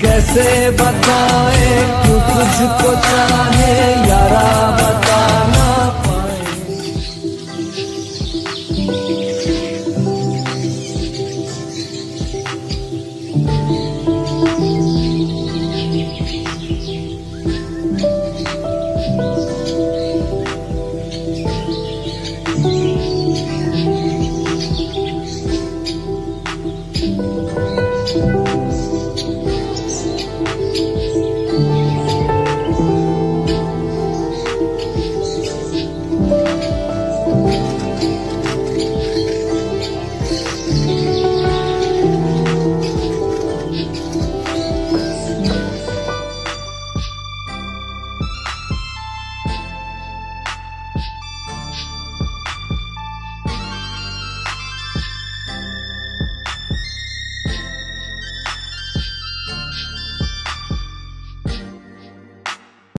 कैसे बताए तू तुझको चाहे?